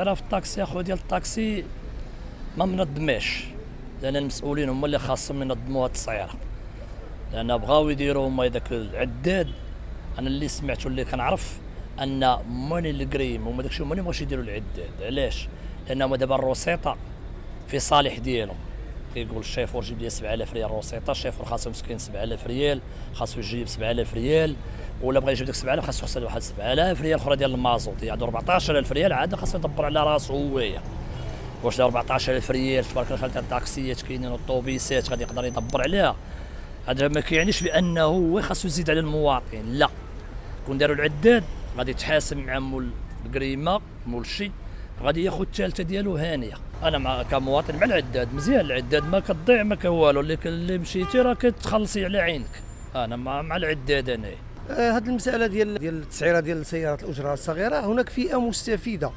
التسعيره في الطاكسي اخو ديال الطاكسي ما منظماش لأن المسؤولين هما اللي خاصهم ينظموا هاد التسعيره لأن بغاو يديروا هما داك العداد أنا اللي سمعت واللي كنعرف أن ماني الكريم هما داكشي هما اللي مابغاوش يديروا العداد. علاش؟ لأن دابا الروسيطه في صالح ديالهم. كيقول الشيفور جيب لي 7000 ريال روسيطه الشيفور خاصو مسكين 7000 ريال خاصو يجيب 7000 ريال. ولا بغى يجيب ديك 7000 خاصو يخسر واحد 7000 ريال أخرى ديال المازوت. يعني 14000 ريال عاد خاصو يدبر على راسو هويا واش 14000 ريال؟ تبارك الله خالتها الطاكسيات كاينين الطوبيسات غادي يقدر يدبر عليها. هذا ما كيعنيش بأنه هو خاصو يزيد على المواطن لا. كون داروا العداد غادي يتحاسب مع مول الكريمه مول الشي غادي ياخذ الثالثة ديالو هانيه أنا مع كمواطن مع العداد مزيان العداد ما كتضيع ما كوالو اللي اللي مشيتي راه كتخلصي على عينك. أنا مع, مع العداد أنا هذه المسألة ديال ديال التسعيرة ديال السيارات الأجرة الصغيرة هناك فئة مستفيدة.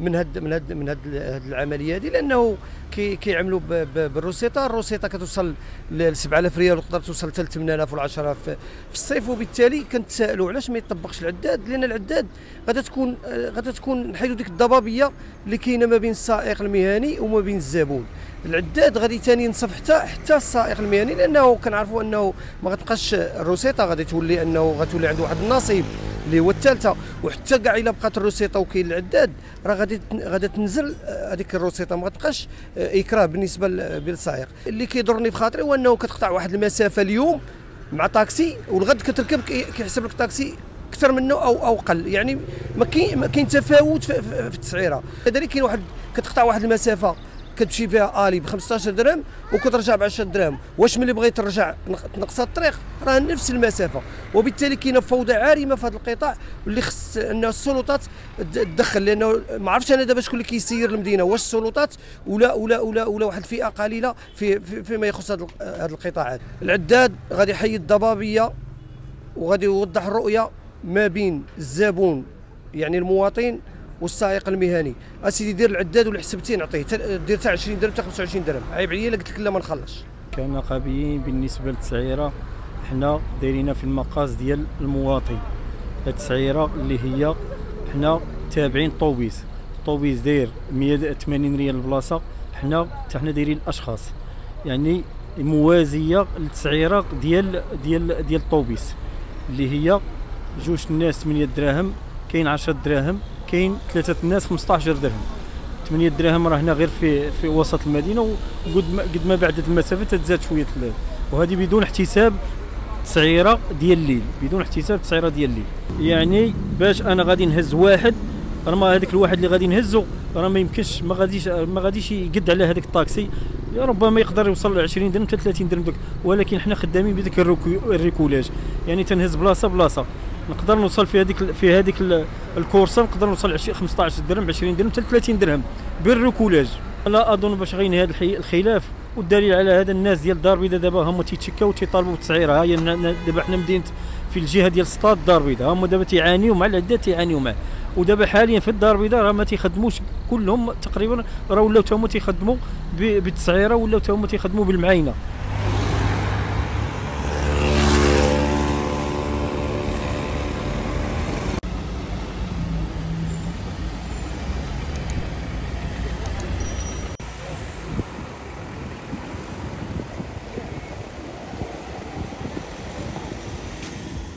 من هاد من هاد من هاد العملية هذه لأنه كي كيعملوا بالروسيطة الروسيطة كتوصل ل 7000 ريال وتقدر توصل حتى ل 8000 ولا 10000 في الصيف. وبالتالي كنتسائلوا علاش ما يطبقش العداد؟ لأن العداد غادا تكون غادا تكون نحيدوا ديك الضبابية اللي كاينة ما بين السائق المهني وما بين الزبون. العداد غادي ثاني ينصف حتى حتى السائق المهني لأنه كنعرفوا أنه ما غتبقاش الروسيطة غادي تولي انه غتولي عنده واحد النصيب. اللي هو الثالثة. وحتى كاع إلا بقات الروسيطة وكاين العداد راه غادي غادي تنزل هذيك الروسيطة ما غتبقاش إكراه بالنسبة للسائق اللي كيضرني في خاطري هو أنه كتقطع واحد المسافة اليوم مع طاكسي والغد كتركب كيحسب لك طاكسي أكثر منه أو أو قل. يعني ما كاين ما كاين تفاوت في التسعيرة. كذلك كاين واحد كتقطع واحد المسافة كتمشي فيها آلي ب 15 درهم وكترجع ب 10 درهم. واش ملي بغيت ترجع تنقص الطريق؟ راه نفس المسافة. وبالتالي كاينة فوضى عارمة في هذا القطاع واللي خص ان السلطات تدخل. لأنه ما عرفتش أنا دابا شكون اللي كيسير المدينة. واش السلطات ولا ولا ولا ولا واحد الفئة قليلة في, في فيما يخص هذه القطاعات العداد غادي يحيد الضبابية وغادي يوضح الرؤية ما بين الزبون يعني المواطن والسائق المهني. أسيدي دير العداد ولا حسبتي نعطيه دير حتى 20 درهم حتى 25 درهم. عيب عليا قلت لك لا ما نخلصش. كنقابيين بالنسبة للتسعيرة. حنا دايرينها في المقاس ديال المواطن. التسعيرة اللي هي حنا تابعين طوبيس. طوبيس داير 180 ريال البلاصه حنا حتى حنا دايرين الأشخاص. يعني موازية للتسعيرة ديال ديال ديال الطوبيس اللي هي جوج الناس 8 دراهم كاين 10 دراهم. كاين ثلاثة الناس 15 درهم. 8 دراهم راه هنا غير في في وسط المدينة وقد ما قد ما بعدت المسافة تزاد شوية وهذه بدون احتساب تسعيرة ديال الليل. بدون احتساب تسعيرة ديال الليل. يعني باش أنا غادي نهز واحد راه ما هذاك الواحد اللي غادي نهزو راه ما يمكنش ما غاديش ما غاديش يقد على هذاك الطاكسي. ربما يقدر يوصل ل 20 درهم حتى 30 درهم ولكن حنا خدامين بديك الريكولاج. يعني تنهز بلاصة بلاصة. نقدر نوصل في هذيك في هذيك الكورسة نقدر نوصل 20 15 درهم 20 درهم حتى 30 درهم بالركولاج لا أظن باش غينهي الخلاف والدليل على هذا الناس ديال الدار البيضاء دابا هما تيتشكاو تيطالبوا بالتسعيره هي دابا حنا مدينة في الجهة ديال سطاد الدار البيضاء هما دابا تيعانيو مع العداد تيعانيو معاه. ودابا حاليا في الدار البيضاء راه ما تيخدموش كلهم تقريبا راه ولاو تا هما تيخدموا بالتسعيره ولاو تا هما تيخدموا بالمعاينة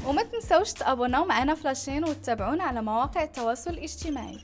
وما تنسوش تابوناو معنا فلاشين وتتابعونا على مواقع التواصل الاجتماعي.